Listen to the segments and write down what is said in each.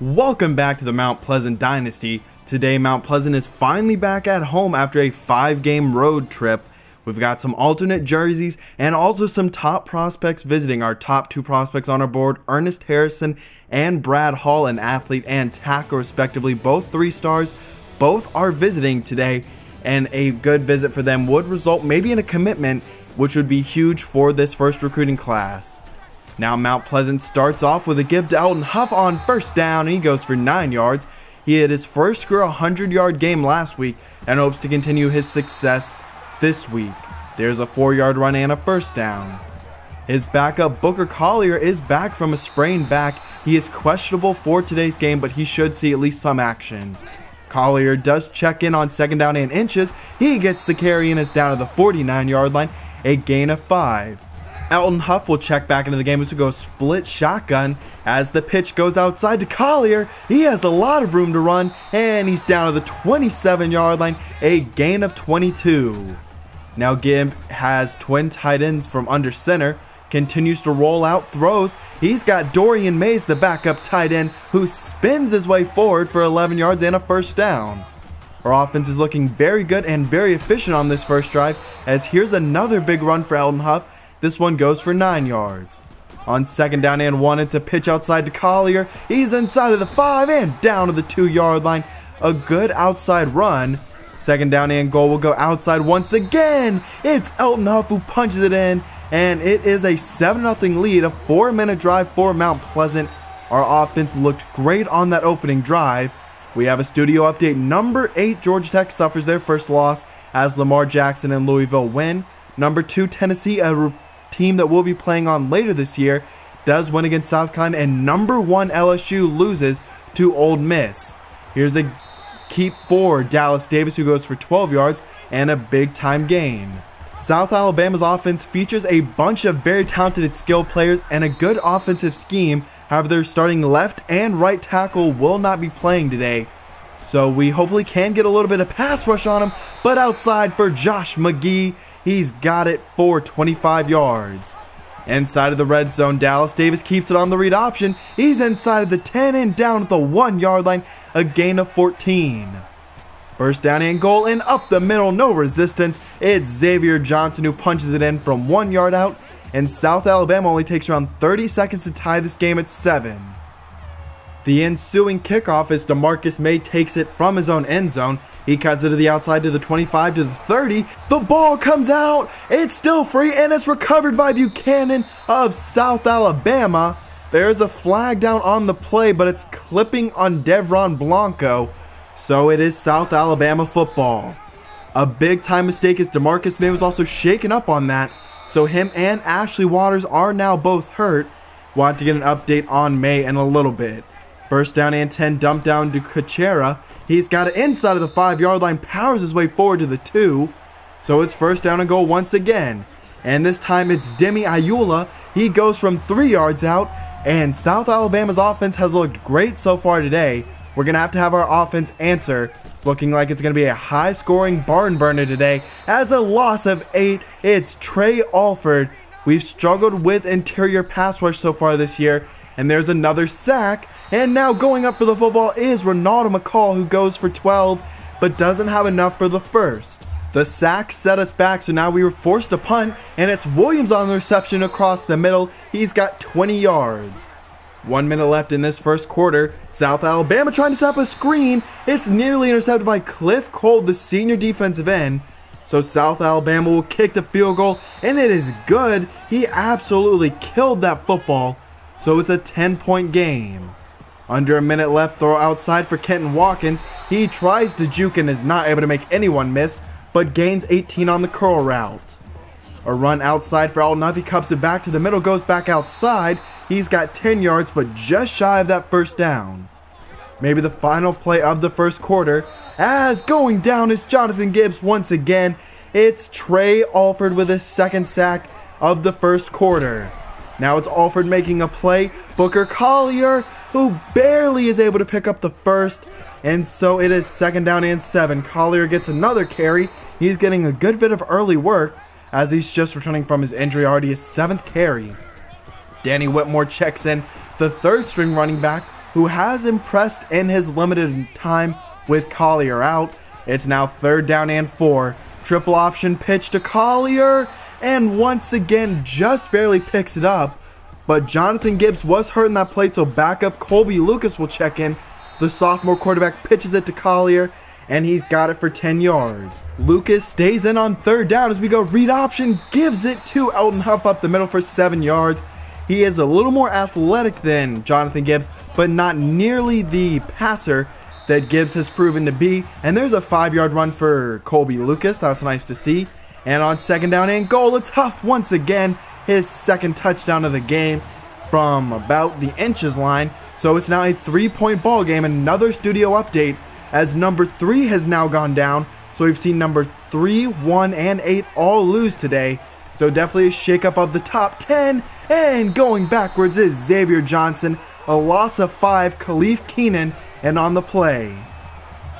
Welcome back to the Mount Pleasant Dynasty. Today, Mount Pleasant is finally back at home after a five game road trip. We've got some alternate jerseys and also some top prospects visiting. Our top two prospects on our board Ernest Harrison and Brad Hall, an athlete and tackle, respectively, both three stars. Both are visiting today, and a good visit for them would result maybe in a commitment, which would be huge for this first recruiting class. Now Mount Pleasant starts off with a give to Elton Huff on first down and he goes for 9 yards. He had his first career 100 yard game last week and hopes to continue his success this week. There's a 4 yard run and a first down. His backup Booker Collier is back from a sprained back. He is questionable for today's game but he should see at least some action. Collier does check in on second down and inches. He gets the carry and is down to the 49 yard line, a gain of 5. Elton Huff will check back into the game as we go split shotgun. As the pitch goes outside to Collier, he has a lot of room to run, and he's down to the 27 yard line, a gain of 22. Now Gibb has twin tight ends from under center, continues to roll out throws. He's got Dorian Mays, the backup tight end, who spins his way forward for 11 yards and a first down. Our offense is looking very good and very efficient on this first drive, as here's another big run for Elton Huff this one goes for 9 yards. On second down and one, it's a pitch outside to Collier. He's inside of the 5 and down to the 2 yard line. A good outside run. Second down and goal will go outside once again. It's Elton Huff who punches it in. And it is a 7 0 lead, a 4 minute drive for Mount Pleasant. Our offense looked great on that opening drive. We have a studio update. Number 8, Georgia Tech suffers their first loss as Lamar Jackson and Louisville win. Number 2, Tennessee, a team that we'll be playing on later this year, does win against South Carolina, and number one LSU loses to Ole Miss. Here's a keep for Dallas Davis, who goes for 12 yards and a big time gain. South Alabama's offense features a bunch of very talented skill players and a good offensive scheme. However, their starting left and right tackle will not be playing today. So we hopefully can get a little bit of pass rush on him, but outside for Josh McGee He's got it for 25 yards. Inside of the red zone, Dallas Davis keeps it on the read option. He's inside of the 10 and down at the 1 yard line, a gain of 14. First down and goal and up the middle, no resistance. It's Xavier Johnson who punches it in from 1 yard out, and South Alabama only takes around 30 seconds to tie this game at 7. The ensuing kickoff as DeMarcus May takes it from his own end zone. He cuts it to the outside to the 25 to the 30. The ball comes out. It's still free and it's recovered by Buchanan of South Alabama. There's a flag down on the play, but it's clipping on Devron Blanco. So it is South Alabama football. A big time mistake as DeMarcus May was also shaken up on that. So him and Ashley Waters are now both hurt. We'll have to get an update on May in a little bit. First down and 10, dump down to Kuchera. He's got it inside of the 5 yard line, powers his way forward to the 2. So it's first down and goal once again. And this time it's Demi Ayula. He goes from 3 yards out. And South Alabama's offense has looked great so far today. We're going to have to have our offense answer. Looking like it's going to be a high scoring barn burner today. As a loss of 8, it's Trey Alford. We've struggled with interior pass rush so far this year and there's another sack. And now going up for the football is Ronaldo McCall, who goes for 12, but doesn't have enough for the first. The sack set us back, so now we were forced to punt, and it's Williams on the reception across the middle. He's got 20 yards. One minute left in this first quarter. South Alabama trying to set up a screen. It's nearly intercepted by Cliff Cole, the senior defensive end. So South Alabama will kick the field goal, and it is good. He absolutely killed that football so it's a 10 point game. Under a minute left, throw outside for Kenton Watkins. He tries to juke and is not able to make anyone miss, but gains 18 on the curl route. A run outside for Alnavi cups it back to the middle, goes back outside. He's got 10 yards, but just shy of that first down. Maybe the final play of the first quarter. As going down is Jonathan Gibbs once again. It's Trey Alford with his second sack of the first quarter. Now it's Alford making a play. Booker Collier, who barely is able to pick up the first. And so it is second down and seven. Collier gets another carry. He's getting a good bit of early work as he's just returning from his injury, already his seventh carry. Danny Whitmore checks in, the third string running back, who has impressed in his limited time with Collier out. It's now third down and four. Triple option pitch to Collier, and once again just barely picks it up. But Jonathan Gibbs was hurt in that play, so backup Colby Lucas will check in. The sophomore quarterback pitches it to Collier, and he's got it for 10 yards. Lucas stays in on third down as we go read option, gives it to Elton Huff up the middle for 7 yards. He is a little more athletic than Jonathan Gibbs, but not nearly the passer that Gibbs has proven to be. And there's a 5 yard run for Colby Lucas. That's nice to see. And on second down and goal, it's Huff once again. His second touchdown of the game from about the inches line. So it's now a three point ball game. Another studio update as number three has now gone down. So we've seen number three, one, and eight all lose today. So definitely a shakeup of the top 10. And going backwards is Xavier Johnson, a loss of five, Khalif Keenan, and on the play.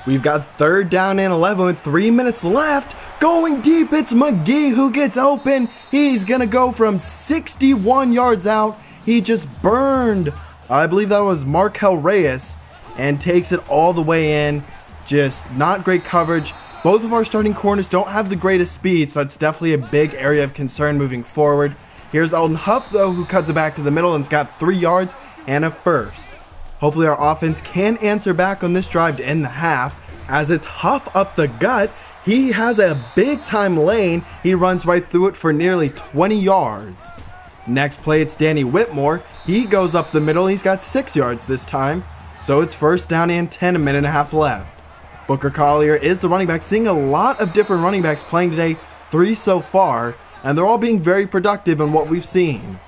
We've got third down and 11 with three minutes left. Going deep, it's McGee who gets open. He's going to go from 61 yards out. He just burned, I believe that was Markel Reyes and takes it all the way in. Just not great coverage. Both of our starting corners don't have the greatest speed, so that's definitely a big area of concern moving forward. Here's Elton Huff, though, who cuts it back to the middle and's got three yards and a first. Hopefully our offense can answer back on this drive to end the half. As it's Huff up the gut, he has a big time lane. He runs right through it for nearly 20 yards. Next play, it's Danny Whitmore. He goes up the middle. He's got six yards this time. So it's first down and 10, a minute and a half left. Booker Collier is the running back, seeing a lot of different running backs playing today, three so far, and they're all being very productive in what we've seen.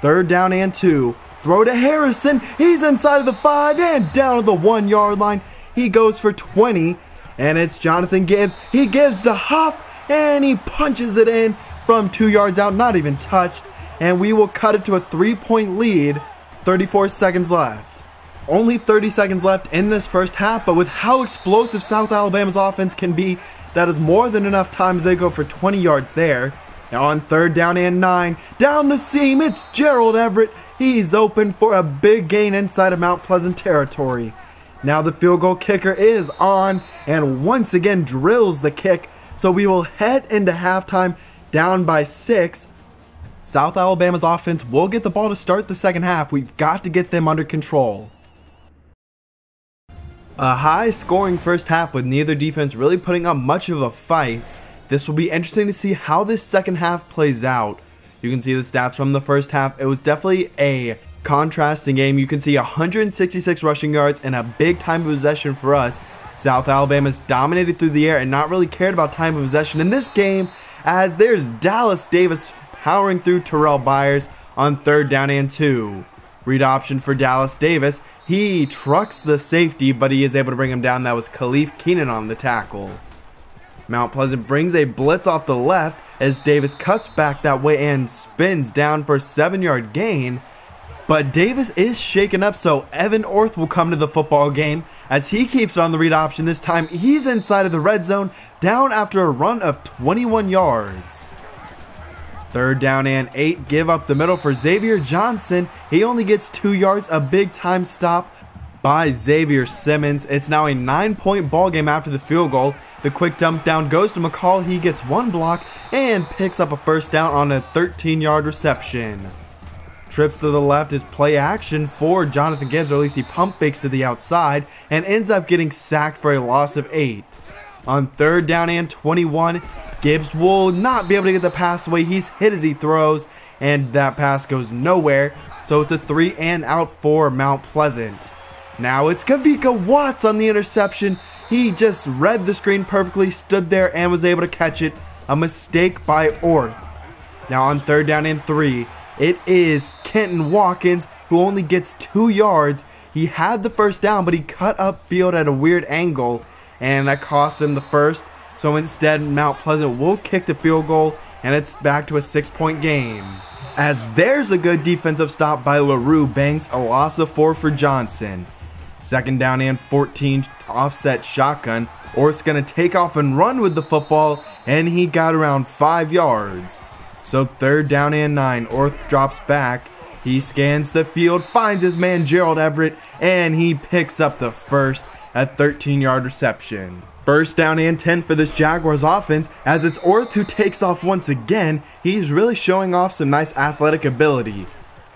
Third down and two. Throw to Harrison. He's inside of the five and down to the one yard line. He goes for 20, and it's Jonathan Gibbs. He gives to Huff, and he punches it in from two yards out, not even touched. And we will cut it to a three point lead, 34 seconds left. Only 30 seconds left in this first half, but with how explosive South Alabama's offense can be, that is more than enough times they go for 20 yards there. Now on third down and nine, down the seam, it's Gerald Everett. He's open for a big gain inside of Mount Pleasant territory. Now the field goal kicker is on and once again drills the kick. So we will head into halftime down by six. South Alabama's offense will get the ball to start the second half. We've got to get them under control. A high scoring first half with neither defense really putting up much of a fight. This will be interesting to see how this second half plays out. You can see the stats from the first half. It was definitely a contrasting game. You can see 166 rushing yards and a big time possession for us. South Alabama's dominated through the air and not really cared about time of possession in this game as there's Dallas Davis powering through Terrell Byers on third down and two. Read option for Dallas Davis. He trucks the safety, but he is able to bring him down. That was Khalif Keenan on the tackle. Mount Pleasant brings a blitz off the left as Davis cuts back that way and spins down for a 7-yard gain. But Davis is shaken up, so Evan Orth will come to the football game as he keeps on the read option this time. He's inside of the red zone, down after a run of 21 yards. Third down and eight, give up the middle for Xavier Johnson. He only gets two yards, a big time stop by Xavier Simmons. It's now a nine point ball game after the field goal. The quick dump down goes to McCall. He gets one block and picks up a first down on a 13 yard reception. Trips to the left is play action for Jonathan Gibbs, or at least he pump fakes to the outside and ends up getting sacked for a loss of eight. On third down and 21, Gibbs will not be able to get the pass away. He's hit as he throws, and that pass goes nowhere. So it's a three and out for Mount Pleasant. Now it's Kavika Watts on the interception. He just read the screen perfectly, stood there, and was able to catch it. A mistake by Orth. Now on third down and three, it is Kenton Watkins who only gets two yards. He had the first down, but he cut up field at a weird angle, and that cost him the first. So instead, Mount Pleasant will kick the field goal, and it's back to a six point game. As there's a good defensive stop by LaRue Banks, a loss of four for Johnson. Second down and 14, offset shotgun. Orth's going to take off and run with the football, and he got around five yards. So third down and nine, Orth drops back. He scans the field, finds his man Gerald Everett, and he picks up the first at 13 yard reception. First down and 10 for this Jaguars offense as it's Orth who takes off once again. He's really showing off some nice athletic ability.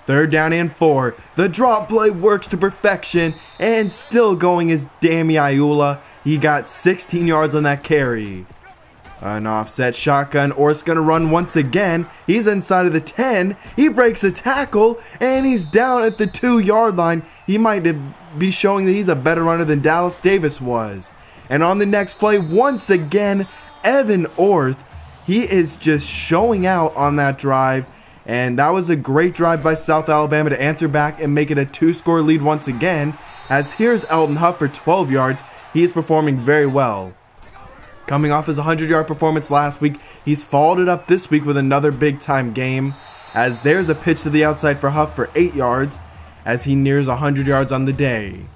Third down and four. The drop play works to perfection and still going is Dami Iula. He got 16 yards on that carry. An offset shotgun. Orth's gonna run once again. He's inside of the 10. He breaks a tackle and he's down at the two yard line. He might be showing that he's a better runner than Dallas Davis was. And on the next play, once again, Evan Orth, he is just showing out on that drive. And that was a great drive by South Alabama to answer back and make it a two score lead once again. As here's Elton Huff for 12 yards. He is performing very well. Coming off his 100 yard performance last week, he's followed it up this week with another big time game. As there's a pitch to the outside for Huff for 8 yards as he nears 100 yards on the day.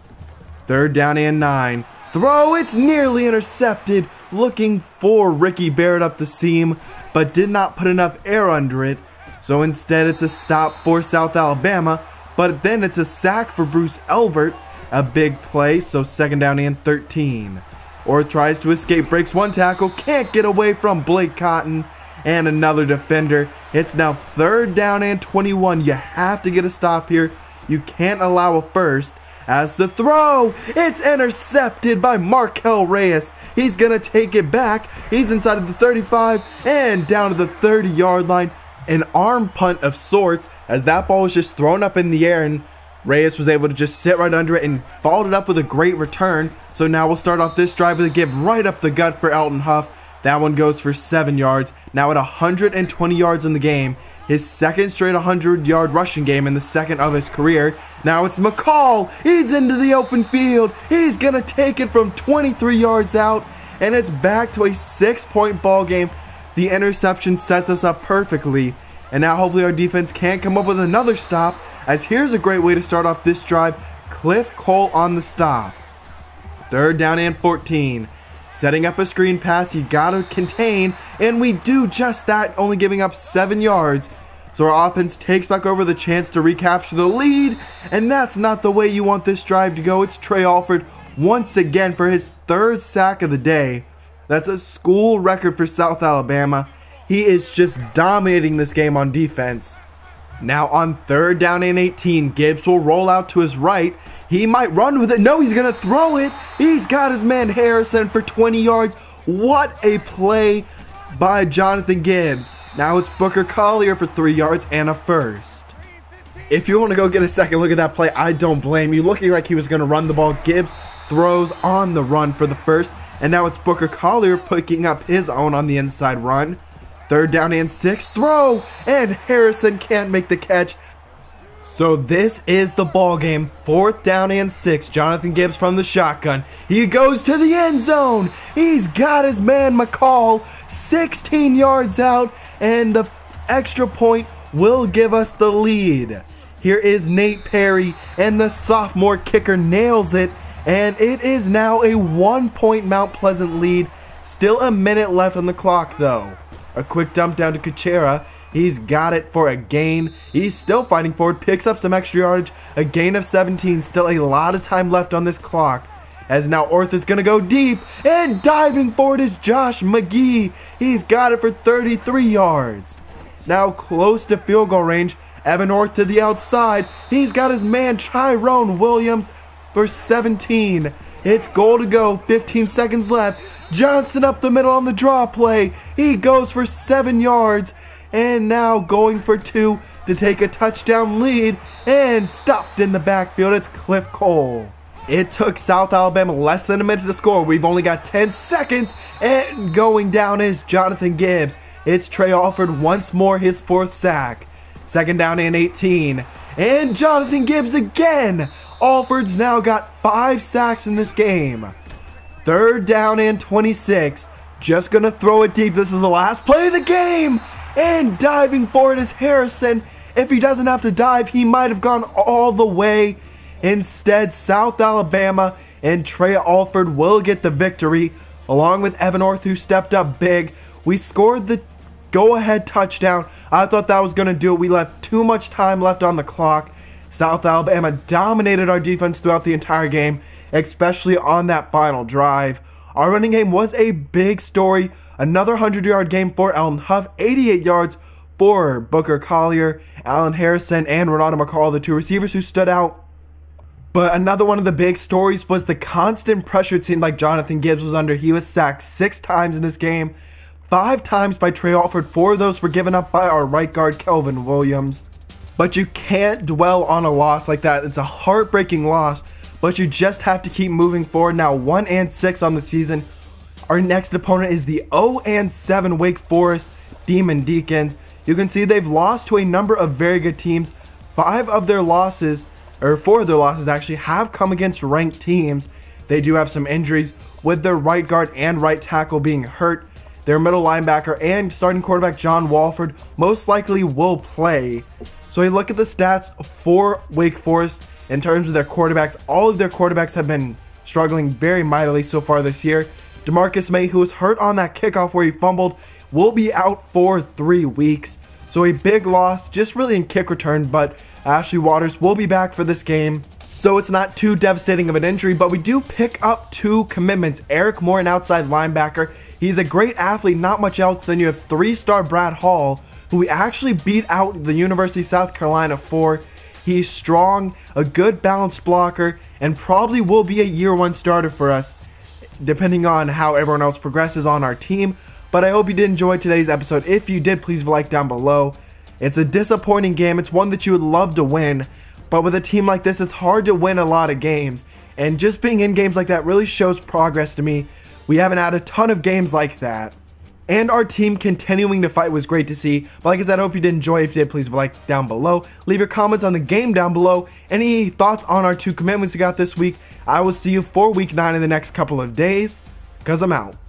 Third down and 9. Throw, it's nearly intercepted. Looking for Ricky Barrett up the seam, but did not put enough air under it. So instead, it's a stop for South Alabama, but then it's a sack for Bruce Elbert. A big play, so second down and 13. Orth tries to escape, breaks one tackle, can't get away from Blake Cotton and another defender. It's now third down and 21. You have to get a stop here. You can't allow a first. As the throw, it's intercepted by Markel Reyes. He's going to take it back. He's inside of the 35 and down to the 30 yard line. An arm punt of sorts as that ball was just thrown up in the air and Reyes was able to just sit right under it and followed it up with a great return. So now we'll start off this drive with a give right up the gut for Elton Huff. That one goes for 7 yards. Now at 120 yards in the game, his second straight 100 yard rushing game and the second of his career. Now it's McCall. He's into the open field. He's going to take it from 23 yards out. And it's back to a six point ball game. The interception sets us up perfectly. And now hopefully our defense can't come up with another stop. As here's a great way to start off this drive. Cliff Cole on the stop. Third down and 14. Setting up a screen pass, you gotta contain, and we do just that, only giving up seven yards. So our offense takes back over the chance to recapture the lead, and that's not the way you want this drive to go. It's Trey Alford once again for his third sack of the day. That's a school record for South Alabama. He is just dominating this game on defense. Now on third down and 18, Gibbs will roll out to his right. He might run with it. No, he's going to throw it. He's got his man Harrison for 20 yards. What a play by Jonathan Gibbs. Now it's Booker Collier for three yards and a first. If you want to go get a second look at that play, I don't blame you. Looking like he was going to run the ball, Gibbs throws on the run for the first. And now it's Booker Collier picking up his own on the inside run. Third down and six, throw, and Harrison can't make the catch. So this is the ball game. Fourth down and six. Jonathan Gibbs from the shotgun. He goes to the end zone. He's got his man McCall 16 yards out, and the extra point will give us the lead. Here is Nate Perry, and the sophomore kicker nails it, and it is now a one point Mount Pleasant lead. Still a minute left on the clock, though. A quick dump down to Kuchera. He's got it for a gain. He's still fighting forward, picks up some extra yardage. A gain of 17. Still a lot of time left on this clock. As now Orth is going to go deep. And diving forward is Josh McGee. He's got it for 33 yards. Now close to field goal range. Evan Orth to the outside. He's got his man Tyrone Williams for 17. It's goal to go. 15 seconds left. Johnson up the middle on the draw play. He goes for seven yards. And now going for two to take a touchdown lead. And stopped in the backfield. It's Cliff Cole. It took South Alabama less than a minute to score. We've only got 10 seconds. And going down is Jonathan Gibbs. It's Trey Alford once more his fourth sack. Second down and 18. And Jonathan Gibbs again. Alford's now got five sacks in this game. Third down and 26. Just gonna throw it deep. This is the last play of the game. And diving for it is Harrison. If he doesn't have to dive, he might have gone all the way. Instead, South Alabama and Trey Alford will get the victory, along with Evan Orth, who stepped up big. We scored the go ahead touchdown. I thought that was going to do it. We left too much time left on the clock. South Alabama dominated our defense throughout the entire game, especially on that final drive. Our running game was a big story. Another 100 yard game for Elton Huff, 88 yards for Booker Collier, Allen Harrison, and Renato McCall, the two receivers who stood out. But another one of the big stories was the constant pressure it seemed like Jonathan Gibbs was under. He was sacked six times in this game, five times by Trey Alford. Four of those were given up by our right guard, Kelvin Williams. But you can't dwell on a loss like that. It's a heartbreaking loss, but you just have to keep moving forward. Now 1 and 6 on the season. Our next opponent is the 0 and 7 Wake Forest Demon Deacons. You can see they've lost to a number of very good teams. Five of their losses, or four of their losses actually, have come against ranked teams. They do have some injuries with their right guard and right tackle being hurt. Their middle linebacker and starting quarterback John Wolford most likely will play. So you look at the stats for Wake Forest in terms of their quarterbacks. All of their quarterbacks have been struggling very mightily so far this year. DeMarcus May, who was hurt on that kickoff where he fumbled, will be out for three weeks. So a big loss, just really in kick return, but Ashley Waters will be back for this game. So it's not too devastating of an injury, but we do pick up two commitments. Eric Moore, an outside linebacker. He's a great athlete, not much else. Then you have three-star Brad Hall, who we actually beat out the University of South Carolina for. He's strong, a good balanced blocker, and probably will be a year one starter for us, depending on how everyone else progresses on our team. But I hope you did enjoy today's episode. If you did, please like down below. It's a disappointing game. It's one that you would love to win. But with a team like this, it's hard to win a lot of games. And just being in games like that really shows progress to me. We haven't had a ton of games like that and our team continuing to fight was great to see. But like I said, I hope you did enjoy. If you did, please like down below. Leave your comments on the game down below. Any thoughts on our two commitments we got this week. I will see you for week 9 in the next couple of days, because I'm out.